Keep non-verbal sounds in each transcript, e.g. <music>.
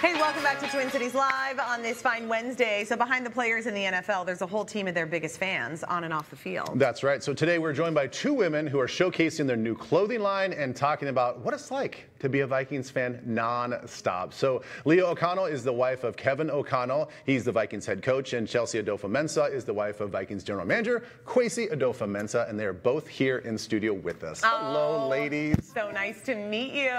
Hey, welcome back to Twin Cities Live on this fine Wednesday. So, behind the players in the NFL, there's a whole team of their biggest fans on and off the field. That's right. So, today we're joined by two women who are showcasing their new clothing line and talking about what it's like to be a Vikings fan non-stop. So, Leah O'Connell is the wife of Kevin O'Connell. He's the Vikings head coach, and Chelsea Adofo-Mensah is the wife of Vikings general manager Kwesi Adofo-Mensah, and they're both here in studio with us. Oh, Hello, ladies. So nice to meet you.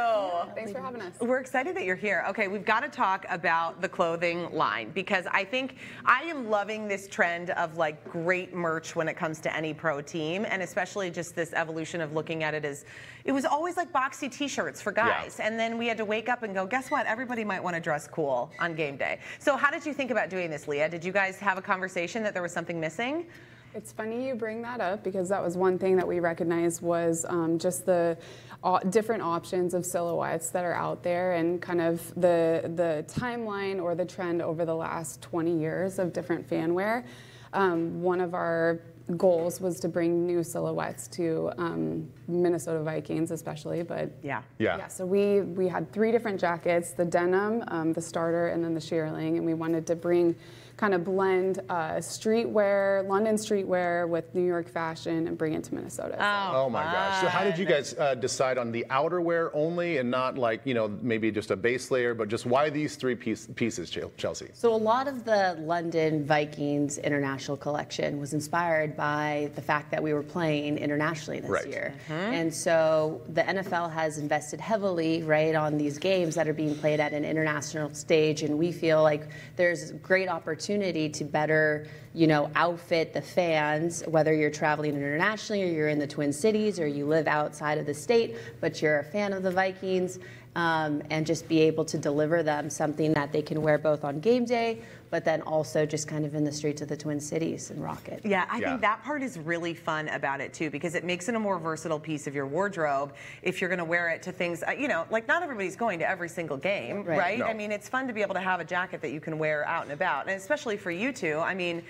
Thanks for having us. We're excited that you're here. Okay, we've got to talk about the clothing line because I think I am loving this trend of like great merch when it comes to any pro team, and especially just this evolution of looking at it as it was always like boxy T-shirts for guys, Yeah. and then we had to wake up and go, guess what? Everybody might want to dress cool on game day. So how did you think about doing this, Leah? Did you guys have a conversation that there was something missing? It's funny you bring that up because that was one thing that we recognized was um, just the uh, different options of silhouettes that are out there and kind of the the timeline or the trend over the last 20 years of different fan wear. Um, one of our goals was to bring new silhouettes to um, Minnesota Vikings, especially, but Yeah. Yeah. Yeah, so we, we had three different jackets, the denim, um, the starter, and then the shearling, and we wanted to bring, kind of blend uh, streetwear, London streetwear with New York fashion and bring it to Minnesota. So- Oh my gosh. So how did you guys uh, decide on the outerwear only and not like, you know, maybe just a base layer, but just why these three piece, pieces, Chelsea? So a lot of the London Vikings international collection was inspired by the fact that we were playing internationally this Right. year. And so the NFL has invested heavily, right, on these games that are being played at an international stage and we feel like there's great opportunity to better, you know, outfit the fans whether you're traveling internationally or you're in the Twin Cities or you live outside of the state but you're a fan of the Vikings um, and just be able to deliver them something that they can wear both on game day, but then also just kind of in the streets of the Twin Cities and rock it. Yeah, I Yeah. think that part is really fun about it too because it makes it a more versatile piece of your wardrobe if you're going to wear it to things, uh, you know, like not everybody's going to every single game, right? Right. No. I mean, it's fun to be able to have a jacket that you can wear out and about, and especially for you two. I mean,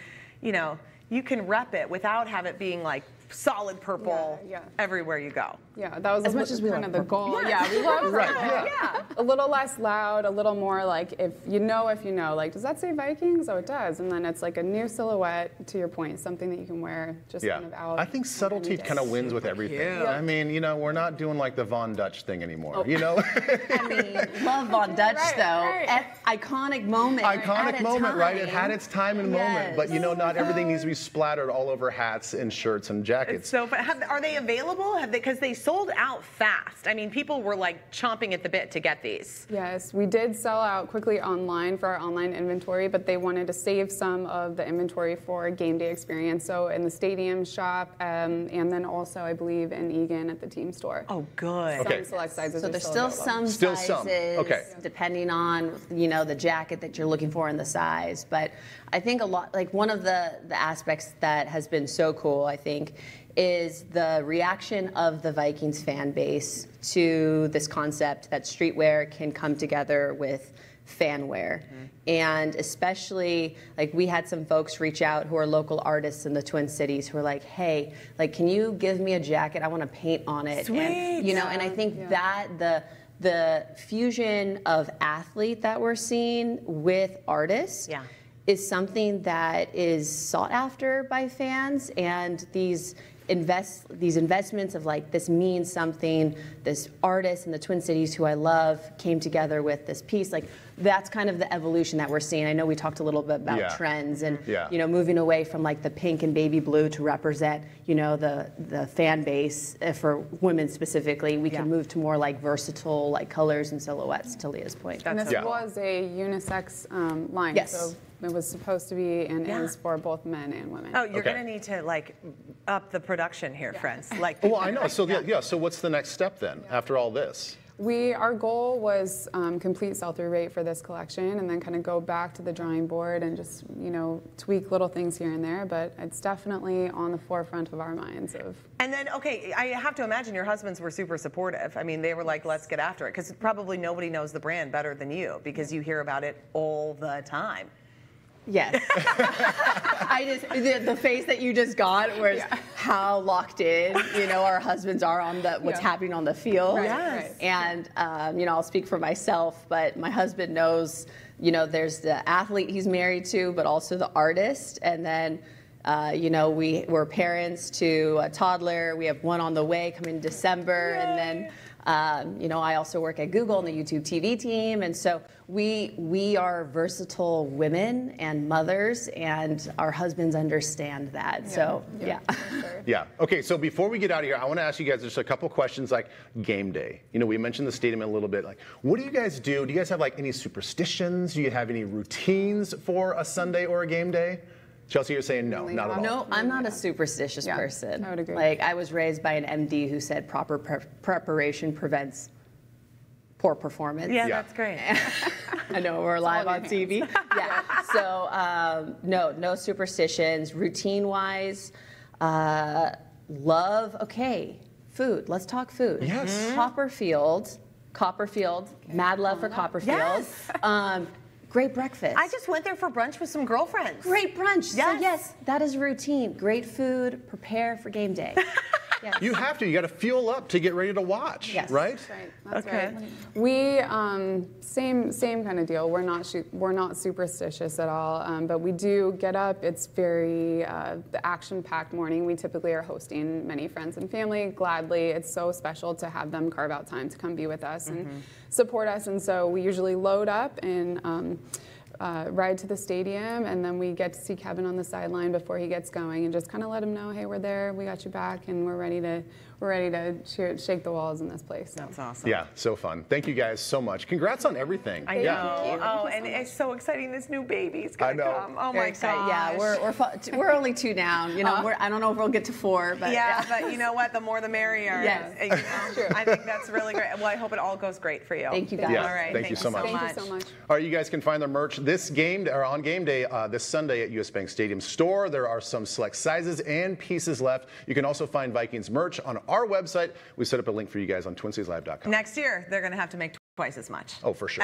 you know, you can rep it without have it being like solid purple Yeah, yeah. everywhere you go. Yeah, that was As a much as we kind love of the purple. goal. Yeah, we love <laughs> Right, purple. yeah. A little less loud, a little more like if you know if you know. Like, does that say Vikings? Oh, it does. And then it's like a new silhouette. To your point, something that you can wear just Yeah. kind of out. I think subtlety kind of wins with everything. cute. I mean, you know, we're not doing like the Von Dutch thing anymore. Oh. You know, <laughs> I mean, <laughs> love Von Dutch Right, though. right. Iconic moment. iconic a moment, right? It had its time and moment, but you know, not everything needs to be splattered all over hats and shirts and jackets. So, but have, are they available? Have they? Because they sold out fast. I mean, people were like chomping at the bit to get these. Yes, we did sell out quickly online for our online inventory, but they wanted to save some of the inventory for a game day experience. So in the stadium shop, um, and then also I believe in Eagan at the team store. Oh, good. Okay. Some select sizes. So are there's still still available. some Still sizes, some, okay. depending on you know the jacket that you're looking for and the size. But I think a lot, like one of the the aspects that has been so cool, I think, is the reaction of the Vikings fan base to this concept that streetwear can come together with fan wear. Mm-hmm. And especially like we had some folks reach out who are local artists in the Twin Cities who are like, "Hey, like can you give me a jacket? I want to paint on it." Sweet. And, you know, and I think that the the fusion of athlete that we're seeing with artists Yeah. is something that is sought after by fans and these invest these investments of like this means something this artist in the twin cities who i love came together with this piece like that's kind of the evolution that we're seeing i know we talked a little bit about Yeah. trends and Yeah. you know moving away from like the pink and baby blue to represent you know the the fan base uh, for women specifically we can move to more like versatile like colors and silhouettes to leah's point And That's this Yeah. was a unisex um, line, Yes. so it was supposed to be and Yeah. is for both men and women. Oh, you're Okay. going to need to like up the production here, friends. <laughs> Like, well, I know. So yeah, yeah. So what's the next step then after all this? We our goal was um, complete sell-through rate for this collection, and then kind of go back to the drawing board and just you know tweak little things here and there. But it's definitely on the forefront of our minds. Of And then, okay, I have to imagine your husbands were super supportive. I mean, they were like, let's get after it. Because probably nobody knows the brand better than you because you hear about it all the time. Yes. <laughs> I just the, the face that you just got was how locked in you know our husbands are on the what's Yeah. happening on the field. Right, Yes. right. And um, you know I'll speak for myself, but my husband knows you know there's the athlete he's married to, but also the artist, and then. Uh, you know, we, we're parents to a toddler. We have one on the way coming in December. And then, um, you know, I also work at Google on the YouTube TV team. And so we, we are versatile women and mothers, and our husbands understand that. So, yeah. for <laughs> sure. Yeah. Okay. So before we get out of here, I want to ask you guys just a couple questions like game day. You know, we mentioned the stadium a little bit. Like, what do you guys do? Do you guys have like any superstitions? Do you have any routines for a Sunday or a game day? Chelsea, you're saying no, Really not at all. No, I'm not a superstitious Yeah, person. I would agree. Like I was raised by an MD who said proper pre- preparation prevents poor performance. Yeah, Yeah. that's great. <laughs> I know we're live on in your TV. <laughs> yeah. So um, no, no superstitions. Routine wise, uh, love. Okay, food. Let's talk food. Yes. Copperfield, Copperfield. Mad love for Copperfield. Yes. Um, great breakfast. I just went there for brunch with some girlfriends. Great brunch. So Yes. yes, that is routine. Great food. Prepare for game day. <laughs> yes. You have to. You got to fuel up to get ready to watch, Yes. right? Right, that's Okay. right. We um, same same kind of deal. We're not shoot, we're not superstitious at all, um, but we do get up. It's very uh, the action-packed morning. We typically are hosting many friends and family. Gladly, it's so special to have them carve out time to come be with us and support us. And so we usually load up and. Um, uh, ride to the stadium, and then we get to see Kevin on the sideline before he gets going, and just kind of let him know, hey, we're there, we got you back, and we're ready to we're ready to cheer, shake the walls in this place. So. That's awesome. Yeah, so fun. Thank you guys so much. Congrats on everything. I know. yeah. Oh, and it's so exciting. This new baby's I gonna know. come. Oh Very my excited. god. Yeah, we're we're, we're only two down. You know, we're, I don't know if we'll get to four, but yeah, but you know what? The more the merrier. Yes. Uh, you know, I think that's really great. Well, I hope it all goes great for you. Thank you, guys. Yeah, All right. thank you so much. Thank you so much. All right, you guys can find the merch this game or on game day uh, this Sunday at US Bank Stadium store. There are some select sizes and pieces left. You can also find Vikings merch on our website. We set up a link for you guys on TwinCitiesLive.com. Next year, they're going to have to make twice as much. Oh, for sure.